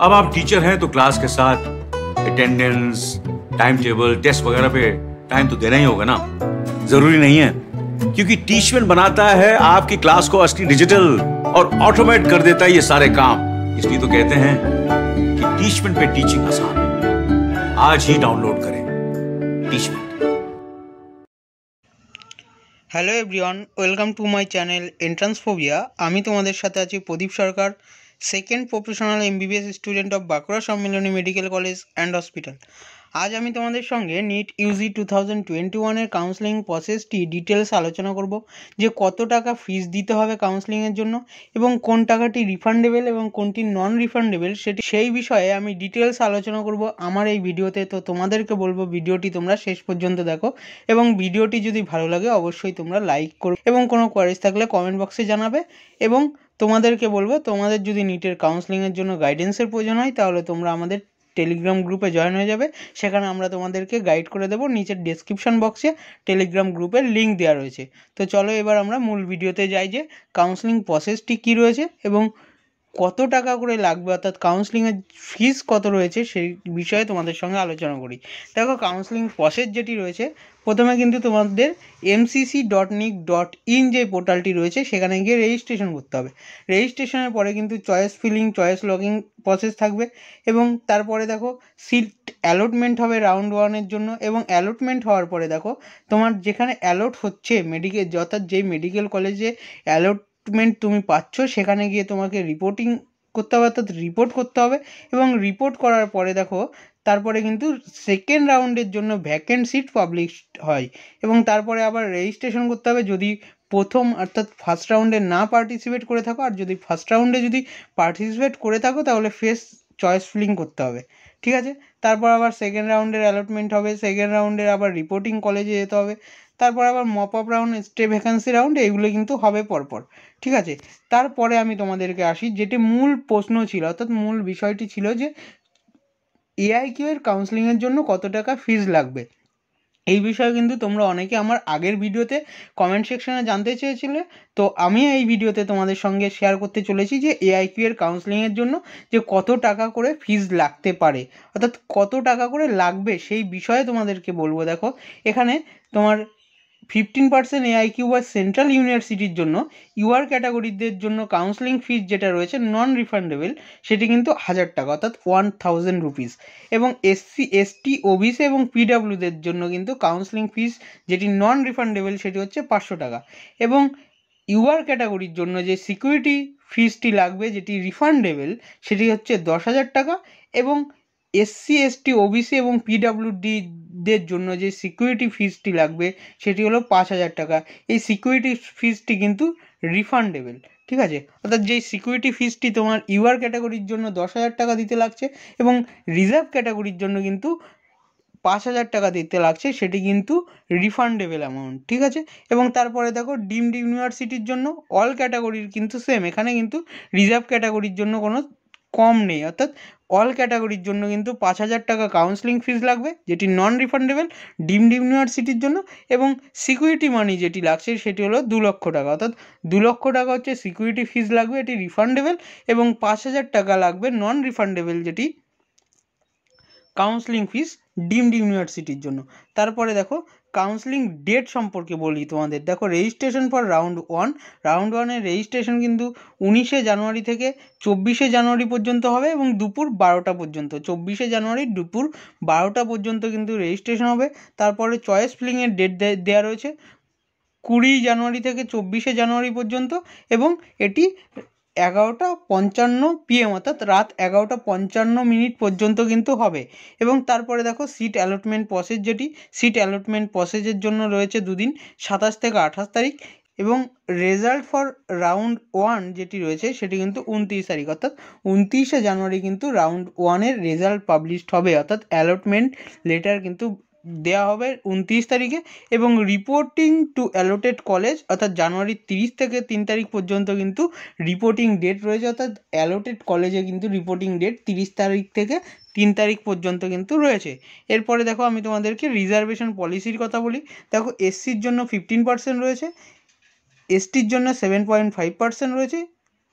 अब आप टीचर हैं तो क्लास के साथ अटेंडेंस टाइम टेबल टेस्ट वगैरह पे टाइम तो देना ही होगा ना जरूरी नहीं है क्योंकि टीचमेंट बनाता है आपकी क्लास को असली डिजिटल और ऑटोमेट कर देता है ये सारे काम इसलिए तो कहते हैं कि टीचमेंट पे टीचिंग आसान है आज ही डाउनलोड करें Teachmint hello everyone welcome to my channel entrance phobia আমি তোমাদের সাথে আছি প্রদীপ সরকার Second professional MBBS student of Bankura Sammilani medical college and hospital আজ আমি তোমাদের সঙ্গে NEET UG two thousand twenty ওয়ানের কাউন্সেলিং প্রসেসটি ডিটেলস আলোচনা করব, যে কত টাকা ফিস দিতে হবে কাউন্সেলিংয়ের জন্য এবং কোন টাকাটি রিফান্ডেবল এবং কোনটি নন রিফান্ডেবল সেটি, সেই বিষয়ে আমি ডিটেলস আলোচনা করব আমার এই ভিডিওতে। তো তোমাদেরকে বলব ভিডিওটি তোমরা শেষ পর্যন্ত দেখো এবং ভিডিওটি যদি ভালো লাগে অবশ্যই তোমরা লাইক করো এবং কোনো কোয়ারিজ থাকলে কমেন্ট বক্সে জানাবে এবং তোমাদেরকে বলব, তোমাদের যদি নিটের কাউন্সেলিংয়ের জন্য গাইডেন্সের প্রয়োজন হয়, তাহলে তোমরা আমাদের টেলিগ্রাম গ্রুপে জয়েন হয়ে যাবে। সেখানে আমরা তোমাদেরকে গাইড করে দেবো। নিচের ডেসক্রিপশন বক্সে টেলিগ্রাম গ্রুপের লিঙ্ক দেওয়া রয়েছে। তো চলো এবার আমরা মূল ভিডিওতে যাই যে কাউন্সেলিং প্রসেসটি কী রয়েছে এবং কত টাকা করে লাগবে? অর্থাৎ কাউন্সেলিংয়ের ফিস কত রয়েছে? সেই বিষয়ে তোমাদের সঙ্গে আলোচনা করি। দেখো কাউন্সেলিং প্রসেস যেটি রয়েছে, প্রথমে কিন্তু তোমাদের MCC dot NIC dot in যে পোর্টালটি রয়েছে, সেখানে গিয়ে রেজিস্ট্রেশন করতে হবে। রেজিস্ট্রেশনের পরে কিন্তু choice filling choice locking process থাকবে এবং তারপরে দেখো সিট অ্যালটমেন্ট হবে রাউন্ড ওয়ানের জন্য এবং অ্যালটমেন্ট হওয়ার পরে দেখো, তোমার যেখানে অ্যালট হচ্ছে মেডিকেল অর্থাৎ যেই মেডিকেল কলেজে অ্যালটমেন্ট তুমি পাচ্ছ, সেখানে গিয়ে তোমাকে রিপোর্টিং করতে হবে, অর্থাৎ রিপোর্ট করতে হবে এবং রিপোর্ট করার পরে দেখো, তারপরে কিন্তু সেকেন্ড রাউন্ডের জন্য ভ্যাকেন্ট সিট পাবলিশ হয় এবং তারপরে আবার রেজিস্ট্রেশন করতে হবে যদি প্রথম অর্থাৎ ফার্স্ট রাউন্ডে না পার্টিসিপেট করে থাকো, আর যদি ফার্স্ট রাউন্ডে যদি পার্টিসিপেট করে থাকো, তাহলে ফেস চয়েস ফিলিং করতে হবে, ঠিক আছে? তারপর আবার সেকেন্ড রাউন্ডের অ্যালটমেন্ট হবে সেকেন্ড রাউন্ডের আবার রিপোর্টিং কলেজে যেতে হবে তারপর আবার mop up round stray vacancy round এইগুলো কিন্তু হবে পরপর। ঠিক আছে? তারপরে আমি তোমাদেরকে আসি, যেটি মূল প্রশ্ন ছিল, অর্থাৎ মূল বিষয়টি ছিল যে এআইকিউ এর কাউন্সেলিংয়ের জন্য কত টাকা ফিজ লাগবে? এই বিষয়ে কিন্তু তোমরা অনেকে আমার আগের ভিডিওতে কমেন্ট সেকশনে জানতে চেয়েছিলে। তো আমি এই ভিডিওতে তোমাদের সঙ্গে শেয়ার করতে চলেছি যে এআইকিউ এর কাউন্সেলিংয়ের জন্য যে কত টাকা করে ফিজ লাগতে পারে। অর্থাৎ কত টাকা করে লাগবে সেই বিষয়ে তোমাদেরকে বলব। দেখো, এখানে তোমার ফিফটিন পার্সেন্ট এআইকিউ বা সেন্ট্রাল ইউনিভার্সিটির জন্য ইউআর ক্যাটাগরিদের জন্য কাউন্সেলিং ফিজ যেটা রয়েছে নন রিফান্ডেবল সেটি কিন্তু হাজার টাকা, অর্থাৎ ওয়ান থাউজেন্ড রুপিস এবং এসসি এসটি ওবিসি এবং পিডাব্লিউদের জন্য কিন্তু কাউন্সেলিং ফিজ যেটি নন রিফান্ডেবল সেটি হচ্ছে পাঁচশো টাকা এবং ইউআর ক্যাটাগরির জন্য যে সিকিউরিটি ফিজটি লাগবে, যেটি রিফান্ডেবল সেটি হচ্ছে দশ হাজার টাকা এবং এসসি এসটি ওবিসি এবং পিডাব্লিউডিদের জন্য যে সিকিউরিটি ফিজটি লাগবে, সেটি হলো পাঁচ হাজার টাকা। এই সিকিউরিটি ফিজটি কিন্তু রিফান্ডেবল ঠিক আছে? অর্থাৎ যেই সিকিউরিটি ফিজটি তোমার ইউআর ক্যাটাগরির জন্য দশ হাজার টাকা দিতে লাগছে এবং রিজার্ভ ক্যাটাগরির জন্য কিন্তু পাঁচ হাজার টাকা দিতে লাগছে, সেটি কিন্তু রিফান্ডেবল অ্যামাউন্ট ঠিক আছে? এবং তারপরে দেখো, ডিমড ইউনিভার্সিটির জন্য অল ক্যাটাগরির কিন্তু সেম এখানে কিন্তু রিজার্ভ ক্যাটাগরির জন্য কোনো কম নেই। অর্থাৎ অল ক্যাটাগরির জন্য কিন্তু পাঁচ হাজার টাকা কাউন্সেলিং ফিজ লাগবে, যেটি নন রিফান্ডেবল ডিমড ইউনিভার্সিটির জন্য এবং সিকিউরিটি মানি যেটি লাগছে সেটি হলো দু লক্ষ টাকা। অর্থাৎ দু লক্ষ টাকা হচ্ছে সিকিউরিটি ফিজ লাগবে, এটি রিফান্ডেবল এবং পাঁচ হাজার টাকা লাগবে নন রিফান্ডেবল যেটি কাউন্সেলিং ফিস ডিমড ইউনিভার্সিটির জন্য। তারপরে দেখো কাউন্সেলিং ডেট সম্পর্কে বলি তোমাদের। দেখো registration for round one round ওয়ানের রেজিস্ট্রেশন কিন্তু উনিশে জানুয়ারি থেকে চব্বিশে জানুয়ারি পর্যন্ত হবে এবং দুপুর বারোটা পর্যন্ত। চব্বিশে জানুয়ারি দুপুর বারোটা পর্যন্ত কিন্তু রেজিস্ট্রেশন হবে। তারপরে চয়েস ফিলিংয়ের ডেট দেওয়া রয়েছে কুড়ি জানুয়ারি থেকে চব্বিশে জানুয়ারি পর্যন্ত এবং এটি এগারোটা পঞ্চান্ন পিএম অর্থাৎ রাত এগারোটা পঞ্চান্ন মিনিট পর্যন্ত কিন্তু হবে। এবং তারপরে দেখো সিট অ্যালটমেন্ট প্রসেস যেটি সিট অ্যালটমেন্ট প্রসেসের জন্য রয়েছে দুদিন, সাতাশ থেকে আঠাশ তারিখ। এবং রেজাল্ট ফর রাউন্ড ওয়ান যেটি রয়েছে সেটি কিন্তু উনত্রিশ তারিখ, অর্থাৎ উনত্রিশে জানুয়ারি কিন্তু রাউন্ড ওয়ানের রেজাল্ট পাবলিশড হবে। অর্থাৎ অ্যালটমেন্ট লেটার কিন্তু দেওয়া হবে উনত্রিশ তারিখে এবং রিপোর্টিং টু অ্যালোটেড কলেজ অর্থাৎ জানুয়ারির তিরিশ থেকে তিন তারিখ পর্যন্ত কিন্তু রিপোর্টিং ডেট রয়েছে, অর্থাৎ অ্যালোটেড কলেজে কিন্তু রিপোর্টিং ডেট তিরিশ তারিখ থেকে তিন তারিখ পর্যন্ত কিন্তু রয়েছে। এরপরে দেখো আমি তোমাদেরকে রিজার্ভেশন পলিসির কথা বলি। দেখো এসসির জন্য ফিফটিন পার্সেন্ট রয়েছে এসটির জন্য সেভেন পয়েন্ট ফাইভ পার্সেন্ট রয়েছে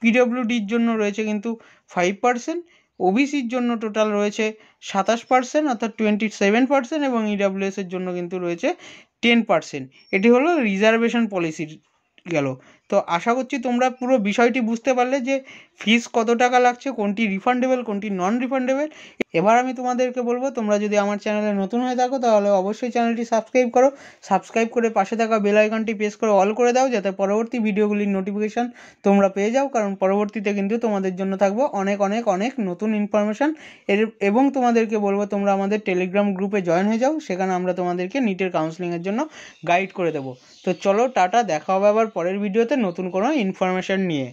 পিডব্লিউডির জন্য রয়েছে কিন্তু ফাইভ পার্সেন্ট ওবিসির জন্য টোটাল রয়েছে সাতাশ পার্সেন্ট অর্থাৎ টোয়েন্টি সেভেন পার্সেন্ট এবং ইডাব্লিউএসের জন্য কিন্তু রয়েছে টেন পার্সেন্ট এটি হলো রিজার্ভেশন পলিসির গেল। তো আশা করছি তোমরা পুরো বিষয়টি বুঝতে পারলে যে ফিস কত টাকা লাগছে, কোনটি রিফান্ডেবল কোনটি নন রিফান্ডেবল এবার আমি তোমাদেরকে বলব, তোমরা যদি আমার চ্যানেলে নতুন হয়ে থাকো, তাহলে অবশ্যই চ্যানেলটি সাবস্ক্রাইব করো। সাবস্ক্রাইব করে পাশে থাকা বেল আইকনটি প্রেস করে অল করে দাও, যাতে পরবর্তী ভিডিওগুলির নোটিফিকেশান তোমরা পেয়ে যাও, কারণ পরবর্তীতে কিন্তু তোমাদের জন্য থাকব অনেক অনেক অনেক নতুন ইনফরমেশান এর, এবং তোমাদেরকে বলব, তোমরা আমাদের টেলিগ্রাম গ্রুপে জয়েন হয়ে যাও, সেখানে আমরা তোমাদেরকে নিটের কাউন্সিলিংয়ের জন্য গাইড করে দেবো। তো চলো, টাটা, দেখা হবে আবার পরের ভিডিওতে নতুন কোনো ইনফরমেশান নিয়ে।